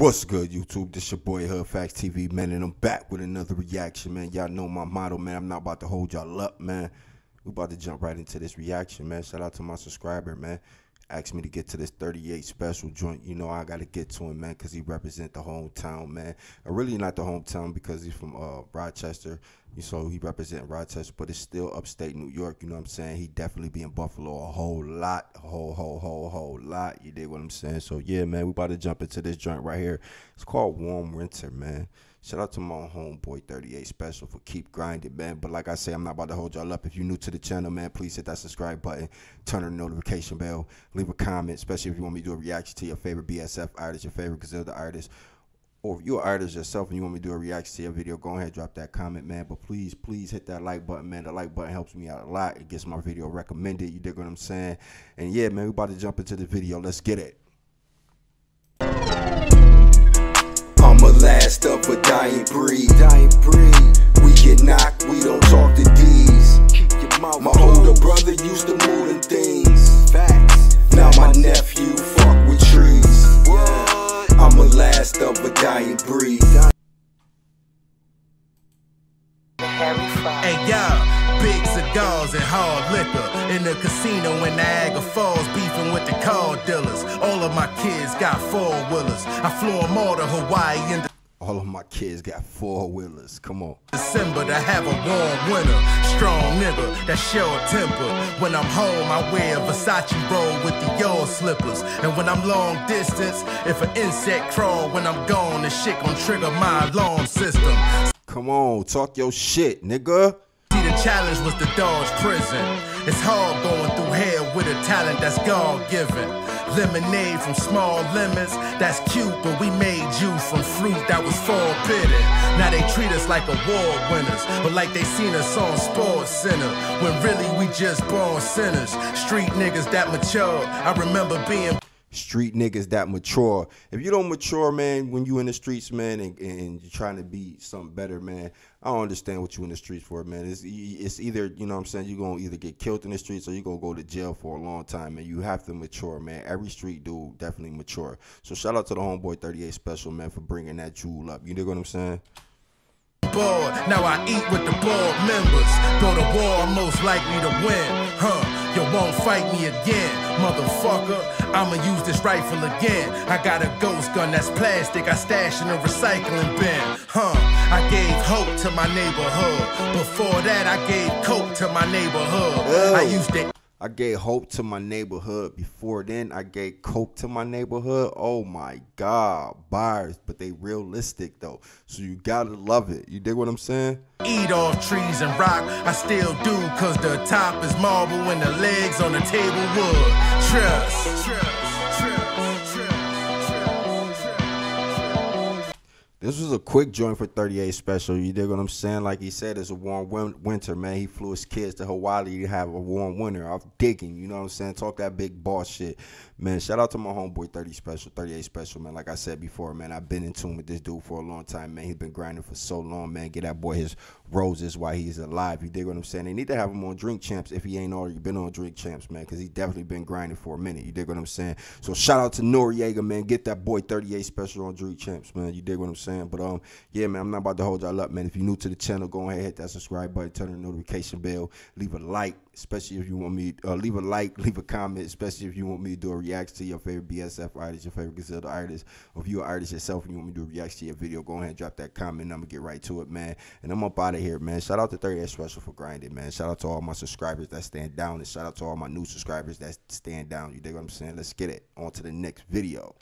What's good, YouTube? This your boy Hood Facts TV, man, and I'm back with another reaction, man. Y'all know my motto, man. I'm not about to hold y'all up, man. We about to jump right into this reaction, man. Shout out to my subscriber, man. Asked me to get to this 38 Spesh joint. You know I got to get to him, man, because he represent the hometown, man. Or really not the hometown because he's from uh, Rochester. You so he represent Rochester, but it's still upstate New York. You know what I'm saying? He definitely be in Buffalo a whole lot, whole, whole, whole, whole lot. You dig what I'm saying? So yeah, man, we about to jump into this joint right here. It's called Warm Winter, man. Shout out to my homeboy 38 Spesh for keep grinding, man. But like I say, I'm not about to hold y'all up. If you're new to the channel, man, please hit that subscribe button, turn on the notification bell, leave a comment, especially if you want me to do a reaction to your favorite BSF artist, your favorite Griselda artist, or if you're an artist yourself and you want me to do a reaction to your video, go ahead drop that comment, man. But please, please hit that like button, man. The like button helps me out a lot. It gets my video recommended. You dig what I'm saying? And yeah, man, we about to jump into the video. Let's get it. I'm a last of a dying breed. Dying breed. We get knocked, we don't talk to D's. My older brother used to move them things. Facts. Now my nephew fuck with trees. I'm a last of a dying breed. Hey y'all, big cigars and hard liquor in the casino in Niagara Falls, beefing with the car dealers. All of my kids got four wheelers. I flew them all to Hawaii in All of my kids got four wheelers. Come on. December to have a warm winter. Strong nigga, that short temper. When I'm home, I wear a Versace robe with the yard slippers. And when I'm long distance, if an insect crawl when I'm gone, the shit gon' trigger my alarm system. Come on, talk your shit, nigga. See, the challenge was to dodge prison. It's hard going through hell with a talent that's God given. Lemonade from small lemons, that's cute, but we made juice from fruit that was forbidden. Now they treat us like award winners, but like they seen us on Sports Center. When really we just born sinners. Street niggas that mature. I remember being street niggas that mature. If you don't mature, man, when you in the streets, man, and, and you're trying to be something better, man, I don't understand what you in the streets for, man. It's it's either you know what I'm saying you're gonna either get killed in the streets or you're gonna go to jail for a long time, and you have to mature, man. Every street dude definitely mature. So shout out to the homeboy 38 Spesh man for bringing that jewel up. You know what I'm saying? Bored. Now I eat with the board members. Go to war, I'm most likely to win. Huh, you won't fight me again, motherfucker. I'ma use this rifle again. I got a ghost gun that's plastic, I stash in a recycling bin. Huh, I gave hope to my neighborhood. Before that, I gave coke to my neighborhood. I used to I gave hope to my neighborhood. Before then, I gave coke to my neighborhood. Oh my God, bars, but they realistic though. So you gotta love it. You dig what I'm saying? Eat off trees and rock. I still do, cause the top is marble and the legs on the table wood. Trust. Trust. This was a quick joint for 38 Spesh. You dig what I'm saying? Like he said, it's a warm win- winter, man. He flew his kids to Hawaii to have a warm winter. I'm digging, you know what I'm saying? Talk that big boss shit. Man, shout out to my homeboy 30 special, 38 Spesh, man. Like I said before, man, I've been in tune with this dude for a long time, man. He's been grinding for so long, man. Get that boy his roses while he's alive. You dig what I'm saying? They need to have him on Drink Champs if he ain't already been on Drink Champs, man, because he's definitely been grinding for a minute. You dig what I'm saying? So shout out to Noreaga, man. Get that boy 38 Spesh on Drink Champs, man. You dig what I'm saying? But um, yeah, man, I'm not about to hold y'all up, man. If you're new to the channel, go ahead, hit that subscribe button, turn on the notification bell, leave a like, especially if you want me, uh, leave a like, leave a comment, especially if you want me to do a reaction to your favorite BSF artist, your favorite Griselda artist, or if you're an artist yourself and you want me to do a reaction to your video, go ahead and drop that comment. I'm gonna get right to it, man. And I'm up out of here, man. Shout out to 38 Spesh for grinding, man. Shout out to all my subscribers that stand down, and shout out to all my new subscribers that stand down. You dig what I'm saying? Let's get it on to the next video.